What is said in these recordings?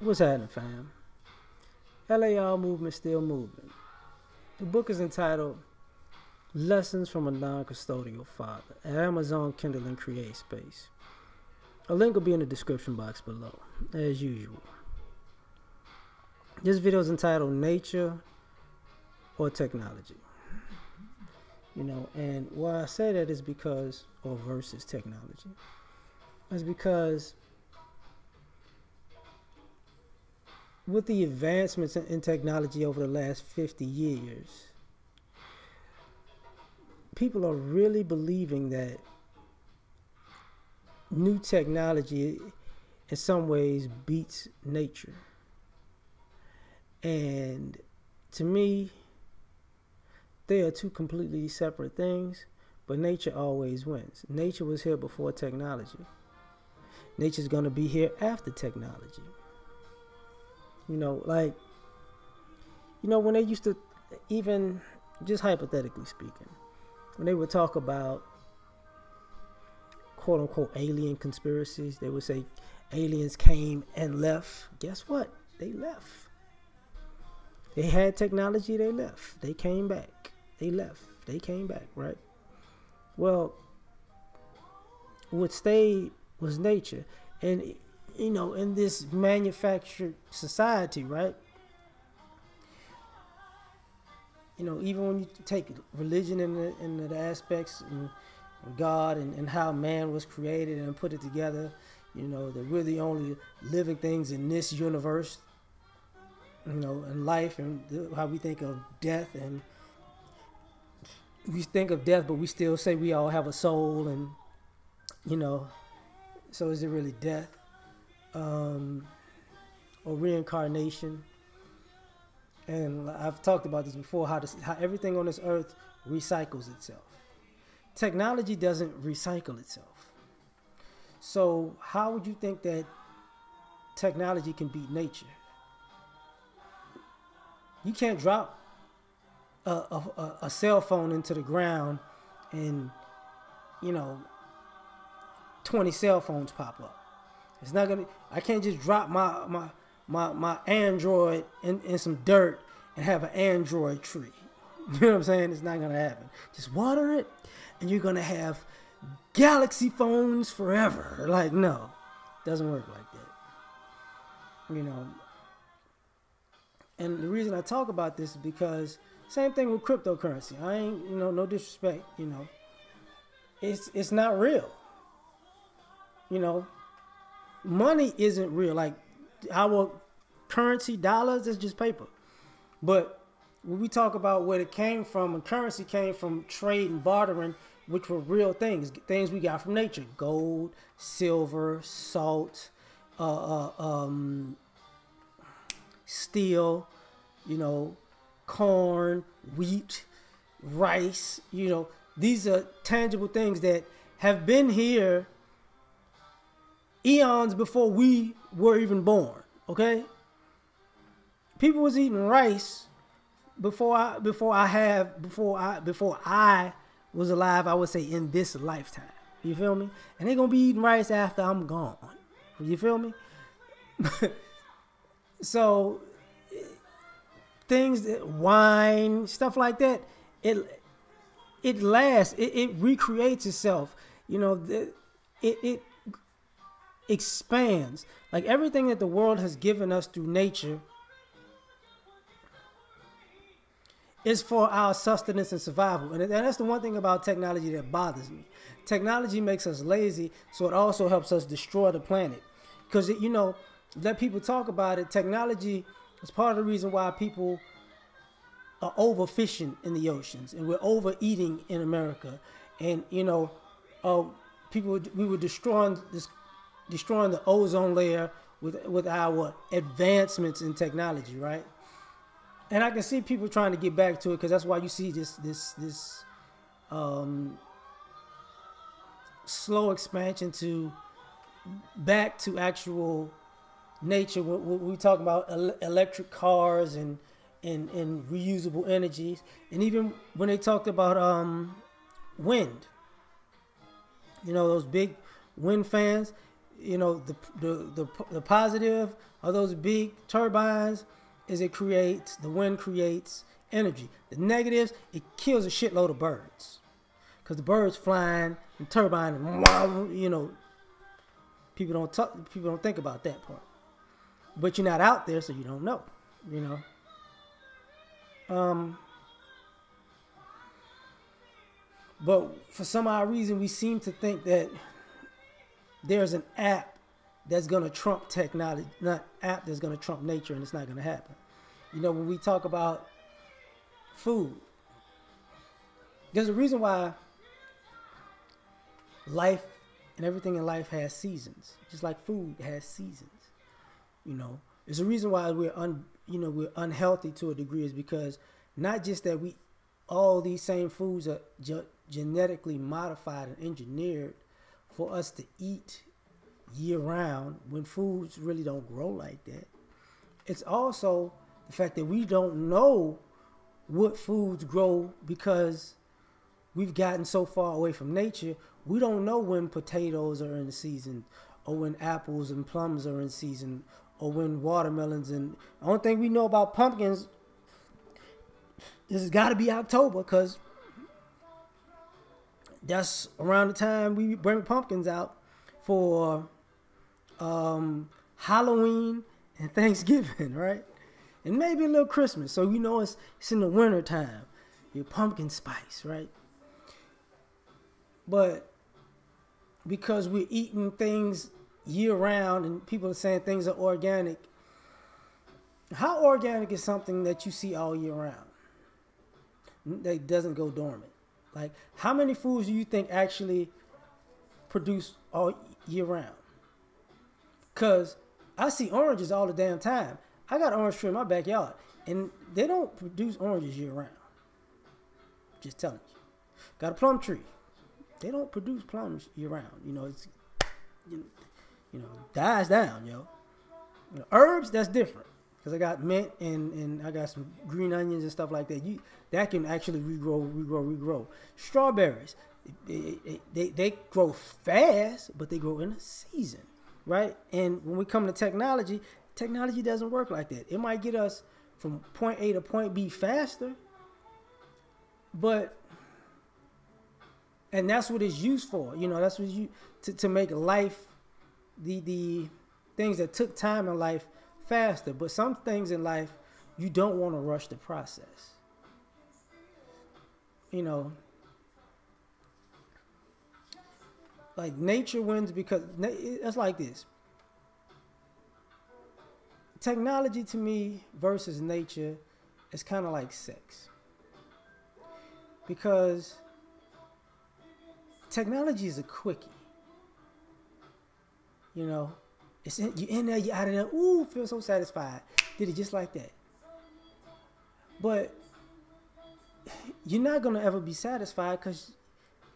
What's happening, fam? LAR movement still moving. The book is entitled Lessons from a Non-Custodial Father at Amazon Kindle and Create Space. A link will be in the description box below, as usual. This video is entitled Nature or Technology. You know, and why I say that is because, or versus technology, is because with the advancements in, technology over the last 50 years, people are really believing that new technology in some ways beats nature. And to me, they are two completely separate things, but nature always wins. Nature was here before technology. Nature's going to be here after technology. You know, like, you know, when they used to, even just hypothetically speaking, when they would talk about quote unquote alien conspiracies, they would say aliens came and left. Guess what? They left. They had technology, they left. They came back. They left. They came back, right? Well, what stayed was nature. And you know, in this manufactured society, right? You know, even when you take religion in the, in the aspects and God and, and how man was created and put it together, you know, that we're the only living things in this universe, you know, and life and how we think of death and we think of death, but we still say we all have a soul and, you know, so is it really death? Um, or reincarnation. And I've talked about this before how, this, how everything on this earth recycles itself. Technology doesn't recycle itself. So, how would you think that technology can beat nature? You can't drop a, a, a cell phone into the ground and, you know, 20 cell phones pop up. It's not gonna. I can't just drop my my my my Android in, in some dirt and have an Android tree. You know what I'm saying? It's not gonna happen. Just water it, and you're gonna have Galaxy phones forever. Like no, doesn't work like that. You know. And the reason I talk about this is because same thing with cryptocurrency. I ain't you know no disrespect. You know, it's it's not real. You know, money isn't real. Like our currency, dollars, is just paper. But when we talk about where it came from, and currency came from trade and bartering, which were real things, things we got from nature: gold, silver, salt, uh, uh, um, steel, you know, corn, wheat, rice. You know, these are tangible things that have been here eons before we were even born. Okay, people was eating rice before I before I have before I before I was alive. I would say in this lifetime. You feel me? And they gonna be eating rice after I'm gone. You feel me? so things that wine stuff like that it it lasts it, it recreates itself you know it, it expands. Like everything that the world has given us through nature is for our sustenance and survival. And that's the one thing about technology that bothers me. Technology makes us lazy, so it also helps us destroy the planet. Because, you know, let people talk about it. Technology is part of the reason why people are overfishing in the oceans and we're overeating in America. And, you know, uh, people, we were destroying this destroying the ozone layer with with our advancements in technology, right? And I can see people trying to get back to it because that's why you see this this this um, slow expansion to back to actual nature. When we talk about electric cars and and, and reusable energies, and even when they talked about um, wind, you know those big wind fans you know, the, the the the positive of those big turbines is it creates the wind creates energy. The negatives it kills a shitload of birds because the birds flying and turbine and you know people don't talk people don't think about that part. But you're not out there, so you don't know. You know. Um. But for some odd reason, we seem to think that there's an app that's going to trump technology, not app that's going to trump nature, and it's not going to happen. You know, when we talk about food, there's a reason why life and everything in life has seasons, just like food has seasons. You know, there's a reason why we're un, you know, we're unhealthy to a degree is because not just that we all these same foods are ge- genetically modified and engineered for us to eat year round when foods really don't grow like that. It's also the fact that we don't know what foods grow because we've gotten so far away from nature. We don't know when potatoes are in season or when apples and plums are in season or when watermelons and the only thing we know about pumpkins this has got to be October because that's around the time we bring pumpkins out for um, Halloween and Thanksgiving, right? And maybe a little Christmas. So you know it's it's in the winter time. Your pumpkin spice, right? But because we're eating things year round and people are saying things are organic, how organic is something that you see all year round? That doesn't go dormant. Like, how many foods do you think actually produce all year round? Cause I see oranges all the damn time. I got an orange tree in my backyard, and they don't produce oranges year round. Just telling you. Got a plum tree. They don't produce plums year round. You know, it's you know, dies down, yo. You know, herbs that's different because I got mint and and I got some green onions and stuff like that. You that can actually regrow, regrow, regrow. Strawberries, they, they, they grow fast, but they grow in a season, right? And when we come to technology, technology doesn't work like that. It might get us from point A to point B faster, but and that's what it's used for. You know, that's what you to, to make life the the things that took time in life faster. But some things in life you don't want to rush the process you know, like nature wins because it's like this. Technology to me versus nature is kind of like sex. Because technology is a quickie. You know, it's in, you in there, you out of there. Ooh, feel so satisfied. Did it just like that. But you're not gonna ever be satisfied because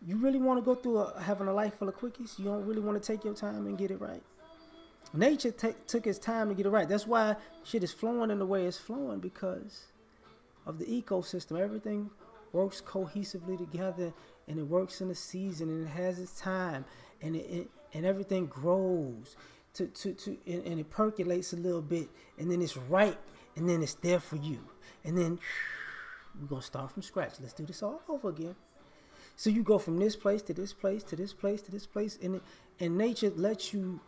you really want to go through a, having a life full of quickies. You don't really want to take your time and get it right. Nature t- took its time to get it right. That's why shit is flowing in the way it's flowing because of the ecosystem. Everything works cohesively together and it works in a season and it has its time and it, it and everything grows to to, to and, and it percolates a little bit and then it's ripe and then it's there for you and then we're gonna start from scratch. Let's do this all over again. So you go from this place to this place to this place to this place, and and nature lets you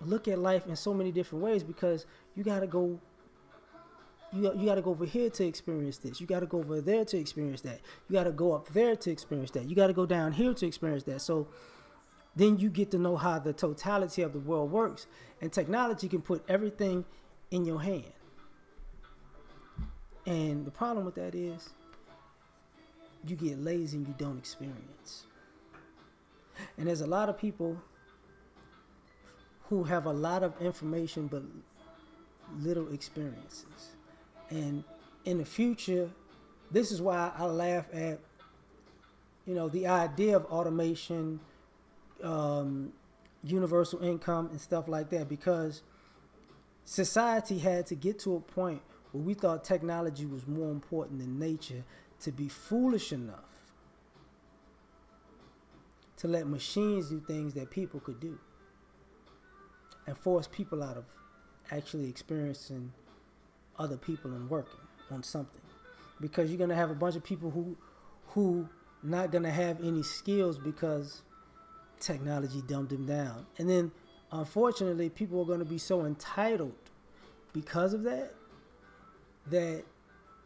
look at life in so many different ways because you gotta go. You, you got to go over here to experience this. You got to go over there to experience that. You got to go up there to experience that. You got to go down here to experience that. So then you get to know how the totality of the world works. And technology can put everything in your hand. And the problem with that is you get lazy and you don't experience. And there's a lot of people who have a lot of information but little experiences. And in the future, this is why I laugh at, you know, the idea of automation, um, universal income, and stuff like that, because society had to get to a point where we thought technology was more important than nature to be foolish enough to let machines do things that people could do. and force people out of actually experiencing other people and working on something because you're gonna have a bunch of people who who not gonna have any skills because technology dumbed them down and then unfortunately people are gonna be so entitled because of that that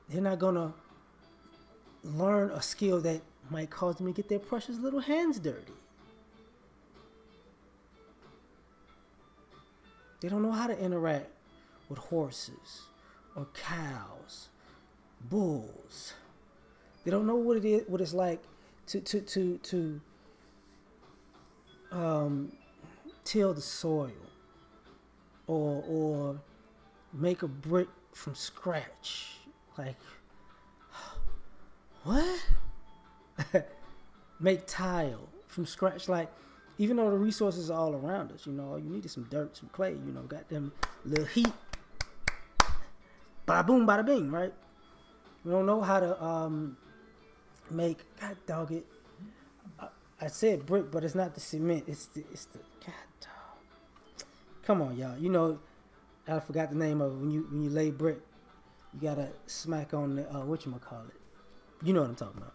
they're not gonna learn a skill that might cause them to get their precious little hands dirty They don't know how to interact with horses or cows, bulls. They don't know what it is, what it's like to to to to um, till the soil or or make a brick from scratch. Like what? make tile from scratch. Like even though the resources are all around us, you know, you needed some dirt, some clay, you know, got them little heat. Bada boom, bada bing, right? We don't know how to um, make. God dog it. I, said brick, but it's not the cement. It's the it's the God dog. Come on, y'all. You know, I forgot the name of it. When you when you lay brick, you gotta smack on the uh, what you call it. You know what I'm talking about.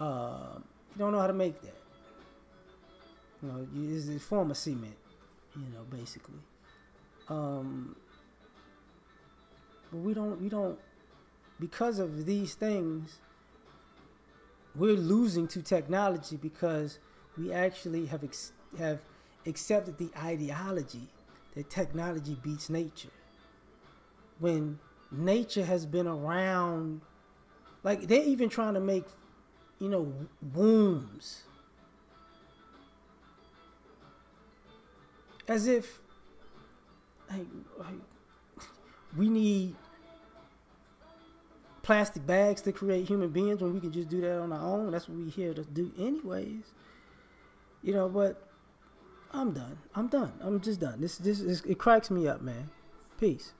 Uh, you don't know how to make that. You know, it's a form of cement. You know, basically. Um, but we don't. We don't. Because of these things, we're losing to technology because we actually have ex- have accepted the ideology that technology beats nature. When nature has been around, like they're even trying to make, you know, wombs as if like, like, we need plastic bags to create human beings when we can just do that on our own. That's what we here to do anyways. You know, but I'm done. I'm done. I'm just done. This this is, it cracks me up, man. Peace.